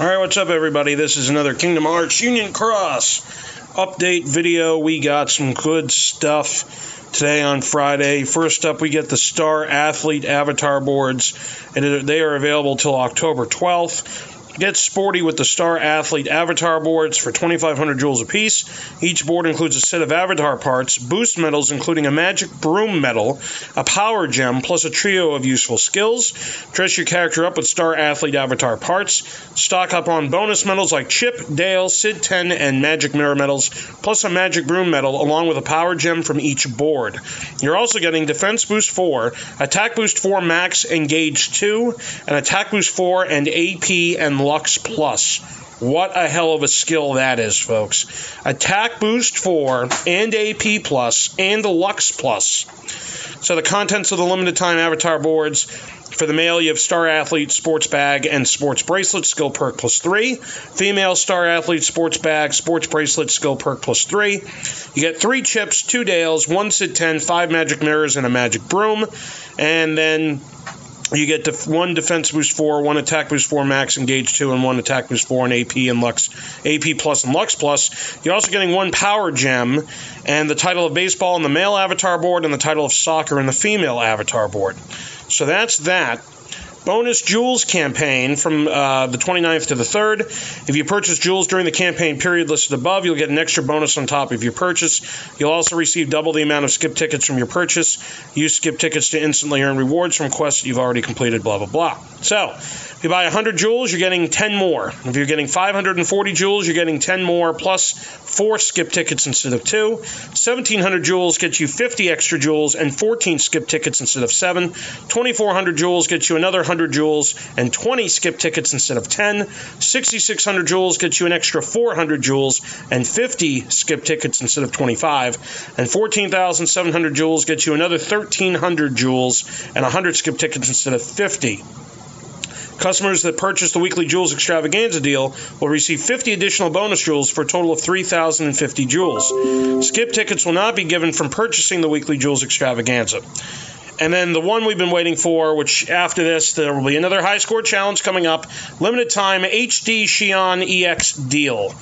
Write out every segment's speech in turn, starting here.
All right, what's up, everybody? This is another Kingdom Hearts Union Cross update video. We got some good stuff today on Friday. First up, we get the Star Athlete Avatar boards, and they are available till October 12th. Get sporty with the Star Athlete Avatar boards for 2,500 jewels apiece. Each board includes a set of avatar parts, boost medals including a magic broom medal, a power gem, plus a trio of useful skills. Dress your character up with Star Athlete Avatar parts. Stock up on bonus medals like Chip, Dale, Sid 10, and Magic Mirror medals, plus a magic broom medal along with a power gem from each board. You're also getting Defense Boost 4, Attack Boost 4 Max Engage 2, and Attack Boost 4 and AP and Lux Plus. What a hell of a skill that is, folks. Attack Boost 4 and AP Plus and the Lux Plus. So the contents of the limited time avatar boards for the male, you have Star Athlete Sports Bag and Sports Bracelet, skill perk plus three. Female Star Athlete Sports Bag, Sports Bracelet, skill perk plus three. You get three chips, two Dales, one Sid 10, five Magic Mirrors, and a Magic Broom. And then you get def- one defense boost four, one attack boost four max engage two, and one attack boost four and AP and Lux, AP plus and Lux plus. You're also getting one power gem and the title of baseball in the male avatar board and the title of soccer in the female avatar board. So that's that bonus jewels campaign from uh, the 29th to the 3rd. If you purchase jewels during the campaign period listed above, you'll get an extra bonus on top of your purchase. You'll also receive double the amount of skip tickets from your purchase. Use skip tickets to instantly earn rewards from quests you've already completed, blah, blah, blah. So, if you buy 100 jewels, you're getting 10 more. If you're getting 540 jewels, you're getting 10 more plus 4 skip tickets instead of 2. 1700 jewels gets you 50 extra jewels and 14 skip tickets instead of 7. 2400 jewels gets you another 100 jewels and 20 skip tickets instead of 10. 6600 jewels gets you an extra 400 jewels and 50 skip tickets instead of 25. And 14,700 jewels gets you another 1300 jewels and 100 skip tickets instead of 50. Customers that purchase the weekly Jewels Extravaganza deal will receive 50 additional bonus jewels for a total of 3,050 jewels. Skip tickets will not be given from purchasing the weekly Jewels Extravaganza. And then the one we've been waiting for, which after this, there will be another high score challenge coming up. Limited time HD Xion EX deal.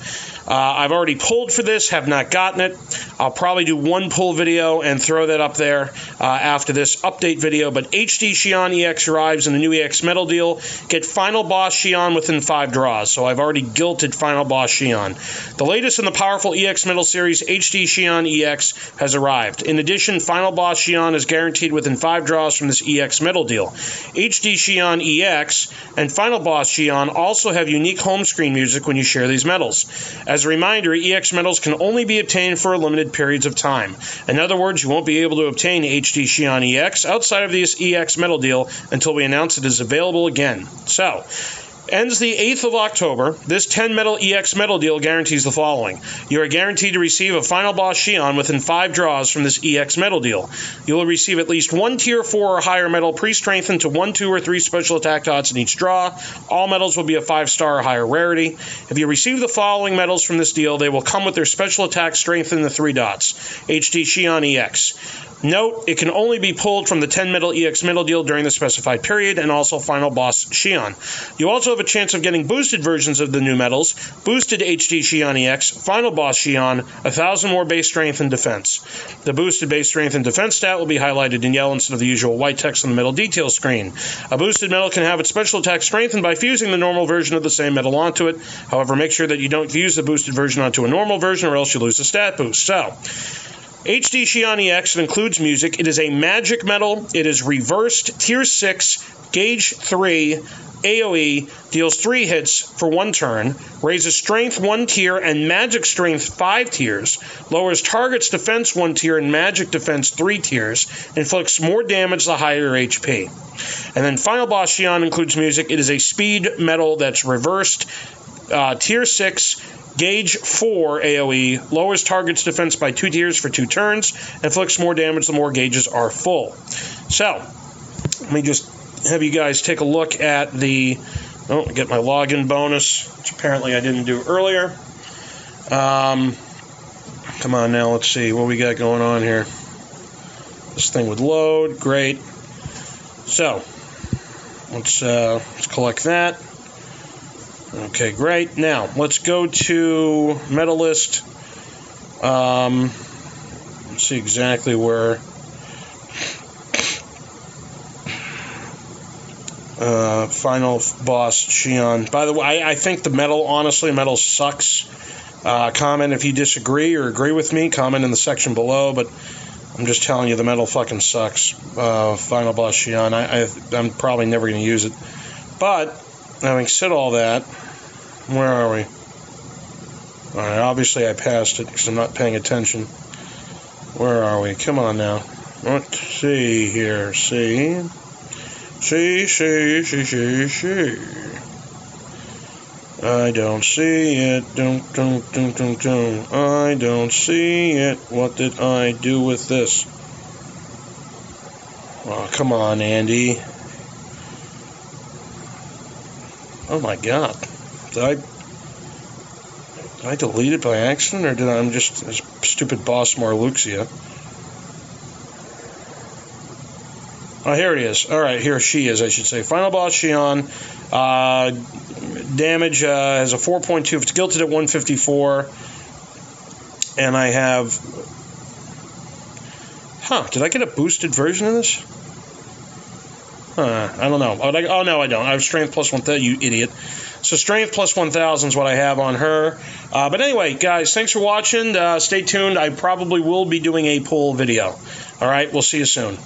Uh, I've already pulled for this, have not gotten it. I'll probably do one pull video and throw that up there uh, after this update video. But HD Xion EX arrives in the new EX Medal deal. Get Final Boss Xion within five draws. So I've already guilted Final Boss Xion. The latest in the powerful EX Medal series, HD Xion EX, has arrived. In addition, Final Boss Xion is guaranteed within five draws from this EX Medal deal. HD Xion EX and Final Boss Xion also have unique home screen music when you share these medals. As a reminder, EX medals can only be obtained for limited periods of time. In other words, you won't be able to obtain HD Xion EX outside of this EX medal deal until we announce it is available again. So, ends the 8th of October. This 10 medal EX medal deal guarantees the following. You are guaranteed to receive a final boss Xion within five draws from this EX medal deal. You will receive at least one tier 4 or higher medal pre strengthened to 1, 2, or 3 special attack dots in each draw. All medals will be a 5 star or higher rarity. If you receive the following medals from this deal, they will come with their special attack strengthened to 3 dots HD Xion EX. Note, it can only be pulled from the 10 medal EX medal deal during the specified period and also final boss Xion. You also have a chance of getting boosted versions of the new medals, boosted HD Xion EX, final boss a thousand more base strength and defense. The boosted base strength and defense stat will be highlighted in yellow instead of the usual white text on the medal details screen. A boosted medal can have its special attack strengthened by fusing the normal version of the same medal onto it. However, make sure that you don't fuse the boosted version onto a normal version or else you lose the stat boost. So, HD Xion EX includes music. It is a magic medal. It is reversed, tier 6, gauge 3, AoE, deals 3 hits for one turn, raises strength 1 tier and magic strength 5 tiers, lowers target's defense 1 tier and magic defense 3 tiers, inflicts more damage the higher HP. And then final boss Xion includes music. It is a speed medal that's reversed, uh, tier 6, Gauge 4 AoE lowers target's defense by 2 tiers for 2 turns, and inflicts more damage the more gauges are full. So, let me just have you guys take a look at the. Oh, get my login bonus, which apparently I didn't do earlier. Um, come on now, let's see what we got going on here. This thing would load, great. So, let's uh, let's collect that. Okay, great. Now, let's go to medalist. Um, let's see exactly where. Uh, final boss Xion. By the way, I, I, think the medal, honestly, medal sucks. Uh, comment if you disagree or agree with me. Comment in the section below. But I'm just telling you, the medal fucking sucks. Uh, final boss Xion. I, I, I'm probably never going to use it. But having said all that, where are we? All right, obviously I passed it because I'm not paying attention. Where are we? Come on now. Let's see here. See? See, see, see, see, see. I don't see it. Don't, don't, don't. I don't see it. What did I do with this? Oh, come on, Andy. Oh my god. Did I did I delete it by accident or did I, I'm just stupid boss Marluxia? Oh, here it is. All right, here she is, I should say. Final boss Xion. Uh, damage uh, has a 4.2. If it's guilted at 154. And I have. Huh, did I get a boosted version of this? I don't know. Oh, no, I don't. I have strength plus 1,000, you idiot. So strength plus 1,000 is what I have on her. Uh, but anyway, guys, thanks for watching. Uh, stay tuned. I probably will be doing a poll video. All right, we'll see you soon.